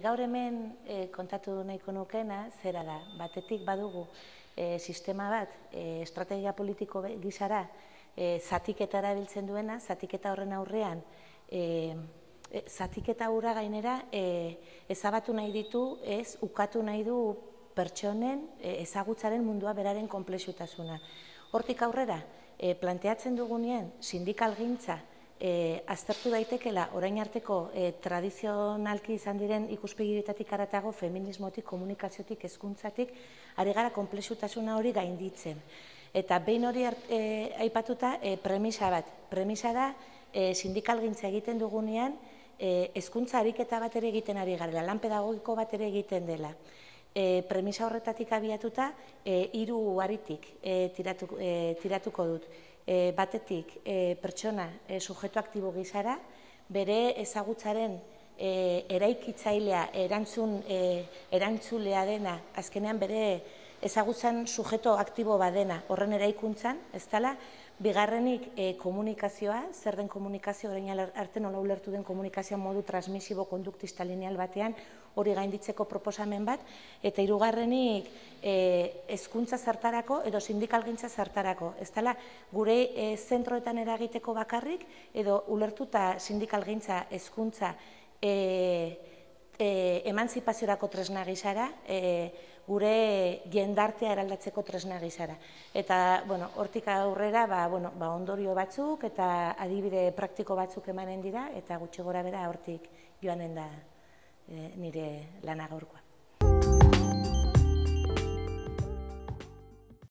gaur hemen e, kontatu nahiko nukena, zera da, batetik badugu e, sistema bat, e, estrategia politiko gizara, e, zatiketa erabiltzen duena, zatiketa horren aurrean, e, zatiketa hura gainera e, ezabatu nahi ditu, ez ukatu nahi du pertsonen e, ezagutzaren mundua beraren komplexutasuna. Hortik aurrera, e, planteatzen dugunean sindikal gintza, e, aztertu daitekela orain arteko e, tradizionalki izan diren ikuspegiretatik aratago feminismotik, komunikaziotik, hezkuntzatik ari gara komplexutasuna hori gainditzen. Eta behin hori e, aipatuta e, premisa bat. Premisa da e, sindikalgintza egiten dugunean hezkuntza ariketa bat ere egiten ari garela, lan pedagogiko bat ere egiten dela. E, premisa horretatik abiatuta, e, iru haritik e, tiratu, e, tiratuko dut. E, batetik e, pertsona e, sujeto aktibo gizara, bere ezagutzaren e, eraikitzailea erantzun e, erantzulea dena, azkenean bere ezagutzen sujeto aktibo badena horren eraikuntzan, ez dela, bigarrenik e, komunikazioa, zer den komunikazio, orain arte nola ulertu den komunikazioa modu transmisibo konduktista lineal batean, hori gainditzeko proposamen bat, eta hirugarrenik e, hezkuntza zartarako edo sindikalgintza zartarako. Ez dela, gure e, zentroetan eragiteko bakarrik, edo ulertuta sindikalgintza hezkuntza e, e, emantzipaziorako tresna gizara, e, gure jendartea eraldatzeko tresna gizara. Eta, bueno, hortik aurrera, ba, bueno, ba, ondorio batzuk eta adibide praktiko batzuk emanen dira, eta gutxi gora bera hortik joanen da e, nire lana gaurkoa.